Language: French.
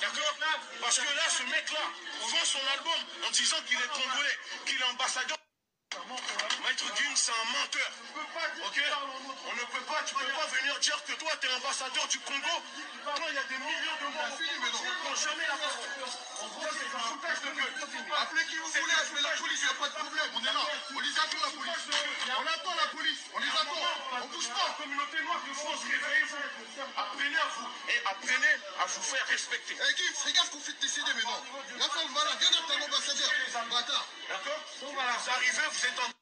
D'accord Parce que là, ce mec-là vend son album en disant qu'il est congolais, qu'il est ambassadeur. Maître Dune, c'est un menteur. Ok On ne peut pas, tu peux pas venir dire que toi, tu es ambassadeur du Congo. Quand il y a des millions de morts, on ne prend jamais la parole. C'est un foutage de gueule. Appelez qui vous voulez, appelez la police, il n'y a pas de problème. On est là. On les attend, la police. On attend la police. On les attend. On bouge La pas. communauté noire de France, Et apprenez à vous faire respecter. Eh, Gibbs, regarde ce qu'on fait de décéder maintenant. La femme, voilà, viens d'être un ambassadeur. Bâtard. D'accord? Vous arrivez, vous êtes en